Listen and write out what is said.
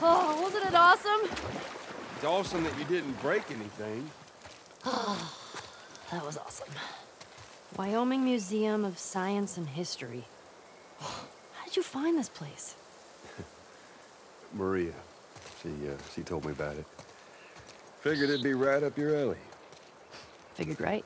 Oh, wasn't it awesome? It's awesome that you didn't break anything. Oh, That was awesome. Wyoming Museum of Science and History. How did you find this place? Maria. She, uh, she told me about it. Figured it'd be right up your alley. Figured right.